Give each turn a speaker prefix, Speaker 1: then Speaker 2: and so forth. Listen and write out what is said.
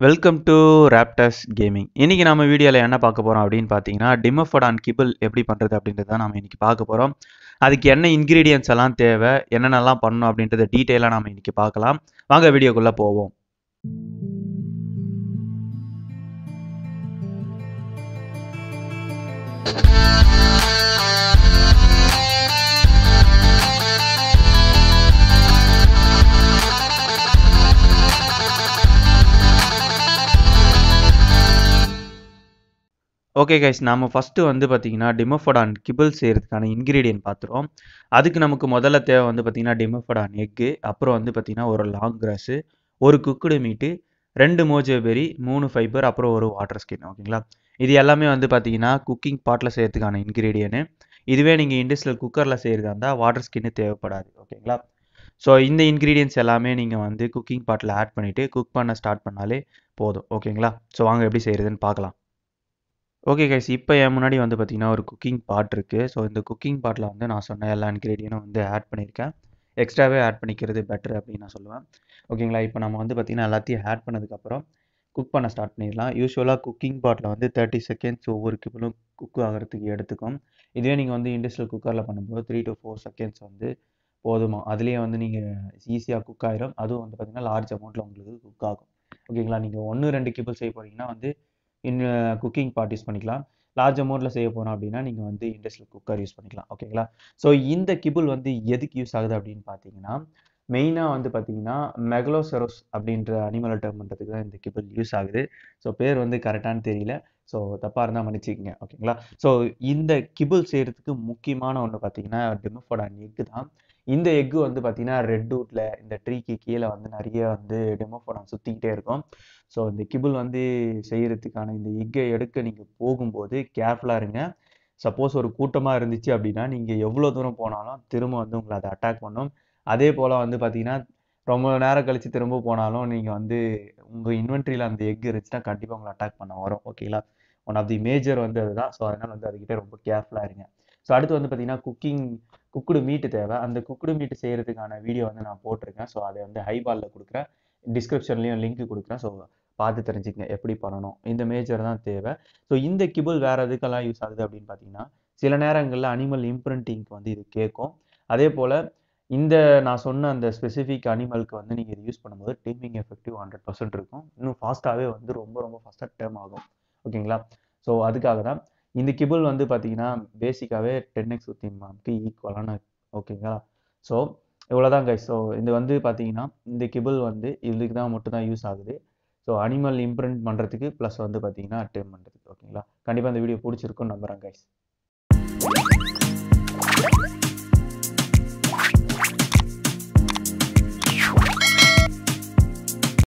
Speaker 1: Welcome to Raptors gaming இன்றைக்கி நம்ம வீடியோவில் என்ன பார்க்க போகிறோம் அப்படின்னு பார்த்தீங்கன்னா டிமோஃபடான் கிபிள் எப்படி பண்ணுறது அப்படின்றத நம்ம இன்றைக்கி பார்க்க போகிறோம் அதுக்கு என்ன இன்க்ரீடியன்ஸ் எல்லாம் தேவை என்னென்னலாம் பண்ணணும் அப்படின்றத டீட்டெயிலாக நம்ம இன்றைக்கி பார்க்கலாம். வாங்க வீடியோக்குள்ளே போவோம். ஓகே கைஸ் நாம் ஃபஸ்ட்டு வந்து பார்த்தீங்கன்னா டிமோஃபடான் கிபிள் செய்கிறதுக்கான இன்க்ரீடியன்ட் பார்த்துருவோம் அதுக்கு நமக்கு முதல்ல தேவை வந்து பார்த்தீங்கன்னா டிமோஃபடான் எக்கு அப்புறம் வந்து பார்த்தீங்கன்னா ஒரு லாங் கிராஸு ஒரு குக்குடு மீட்டு ரெண்டு மோஜோபெரி மூணு ஃபைபர் அப்புறம் ஒரு வாட்டர் ஸ்கின் ஓகேங்களா இது எல்லாமே வந்து பார்த்தீங்கன்னா குக்கிங் பாட்டில் செய்கிறதுக்கான இன்க்ரீடியன்னு இதுவே நீங்கள் இண்டஸ்ட்ரியல் குக்கரில் செய்கிறதா இருந்தால் வாட்டர் ஸ்கின்னு தேவைப்படாது ஓகேங்களா ஸோ இந்த இன்க்ரீடியன்ஸ் எல்லாமே நீங்கள் வந்து குக்கிங் பாட்டில் ஆட் பண்ணிவிட்டு குக் பண்ண ஸ்டார்ட் பண்ணாலே போதும் ஓகேங்களா ஸோ வாங்க எப்படி செய்கிறதுன்னு பார்க்கலாம் ஓகே கைஸ் இப்போ என் முன்னாடி வந்து பார்த்தீங்கன்னா ஒரு குக்கிங் பாட் இருக்குது ஸோ இந்த குக்கிங் பாட்டில் வந்து நான் சொன்ன எல்லா இன்க்ரீடியனும் வந்து ஆட் பண்ணியிருக்கேன். எக்ஸ்ட்ராவே ஆட் பண்ணிக்கிறது பெட்டர் அப்படின்னு நான் சொல்லுவேன். ஓகேங்களா இப்போ நம்ம வந்து பார்த்திங்கன்னா எல்லாத்தையும் ஆட் பண்ணதுக்கப்புறம் குக் பண்ண ஸ்டார்ட் பண்ணிடலாம். யூஸ்வலாக குக்கிங் பாட்டில் வந்து தேர்ட்டி செகண்ட்ஸ் ஒவ்வொரு கிபிளும் குக் ஆகிறதுக்கு எடுத்துக்கும். இதுவே நீங்கள் வந்து இண்டஸ்ட்ரியல் குக்கரில் பண்ணும்போது த்ரீ டு ஃபோர் செகண்ட்ஸ் வந்து போதுமா? அதுலேயே வந்து நீங்கள் ஈஸியாக குக் ஆயிரும். அதுவும் வந்து பார்த்திங்கன்னா லார்ஜ் அமௌண்ட்டில் உங்களுக்கு குக் ஆகும். ஓகேங்களா நீங்கள் ஒன்று ரெண்டு கிப்பிள் செய்ய போகிறீங்கன்னா வந்து இன் குக்கிங் பாட் யூஸ் பண்ணிக்கலாம். லார்ஜ் அமௌண்ட்டில் செய்ய போகிறோம் அப்படின்னா நீங்கள் வந்து இண்டஸ்ட்ரியல் குக்கர் யூஸ் பண்ணிக்கலாம். ஓகேங்களா ஸோ இந்த கிபிள் வந்து எதுக்கு யூஸ் ஆகுது அப்படின்னு பார்த்தீங்கன்னா மெயினாக வந்து பார்த்தீங்கன்னா மெகலோசெரோஸ் அப்படின்ற அனிமல் டேர்ம் பண்ணுறதுக்கு தான் இந்த கிபிள் யூஸ் ஆகுது. ஸோ பேர் வந்து கரெக்டானு தெரியல. ஸோ தப்பாக இருந்தால் மன்னிச்சிக்கங்க. ஓகேங்களா ஸோ இந்த கிபிள் செய்கிறதுக்கு முக்கியமான ஒன்று பார்த்தீங்கன்னா டெமோஃபோடான் எக்கு தான். இந்த எக்கு வந்து பார்த்தீங்கன்னா ரெட் ரூட்டில் இந்த ட்ரீக்கு கீழே வந்து நிறைய வந்து டெமோஃபோனம் சுற்றிக்கிட்டே இருக்கும். ஸோ இந்த கிபிள் வந்து செய்கிறதுக்கான இந்த எக்கை எடுக்க நீங்கள் போகும்போது கேர்ஃபுல்லாக இருங்க. சப்போஸ் ஒரு கூட்டமாக இருந்துச்சு அப்படின்னா நீங்கள் எவ்வளோ தூரம் போனாலும் திரும்ப வந்து உங்களை அதை அட்டாக் பண்ணும். அதே போல் வந்து பார்த்தீங்கன்னா ரொம்ப நேரம் கழித்து திரும்ப போனாலும் நீங்கள் வந்து உங்கள் இன்வென்ட்ரியில் அந்த எக் இருந்துச்சுன்னா கண்டிப்பாக உங்களை அட்டாக் பண்ண வரும். ஓகேங்களா ஒன் ஆஃப் தி மேஜர் வந்து அதுதான். ஸோ அதனால் வந்து அதுக்கிட்ட ரொம்ப கேர்ஃபுல்லாக இருங்க. ஸோ அடுத்து வந்து பார்த்தீங்கன்னா குக்கிங் குக்குடு மீட்டு தேவை. அந்த குக்குடு மீட்டு செய்கிறதுக்கான வீடியோ வந்து நான் போட்டிருக்கேன். ஸோ அதை வந்து ஹைபாலில் கொடுக்குறேன். டிஸ்கிரிப்ஷன்லேயும் லிங்க் கொடுக்குறேன். ஸோ பார்த்து தெரிஞ்சுக்கங்க எப்படி பண்ணணும். இந்த மேஜர் தான் தேவை. ஸோ இந்த கிபிள் வேறு எதுக்கெல்லாம் யூஸ் ஆகுது அப்படின்னு பார்த்தீங்கன்னா சில நேரங்களில் அனிமல் இம்ப்ரிண்டிங்க்கு வந்து இது கேட்கும். அதே போல் இந்த நான் சொன்ன அந்த ஸ்பெசிஃபிக் அனிமலுக்கு வந்து நீங்கள் இது யூஸ் பண்ணும்போது டீமிங் எஃபெக்டிவ் ஹண்ட்ரட் பர்சன்ட் இருக்கும். இன்னும் ஃபாஸ்ட்டாகவே வந்து ரொம்ப ரொம்ப ஃபாஸ்ட்டாக டேர்ம் ஆகும். ஓகேங்களா ஸோ அதுக்காக தான் இந்த கிபிள் வந்து பார்த்தீங்கன்னா பேசிக்காகவே டென் எக்ஸ் மாம்க்கு ஈக்குவலான ஓகேங்களா ஸோ இவ்வளோதான் கைஸ் ஸோ இது வந்து பார்த்தீங்கன்னா இந்த கிபிள் வந்து இதுக்கு தான் மட்டும் தான் யூஸ் ஆகுது. ஸோ அனிமல் இம்ப்ரிண்ட் பண்ணுறதுக்கு ப்ளஸ் வந்து பார்த்தீங்கன்னா டேம் பண்ணுறதுக்கு ஓகேங்களா கண்டிப்பாக இந்த வீடியோ பிடிச்சிருக்குன்னு நம்புகிறேன் கைஸ்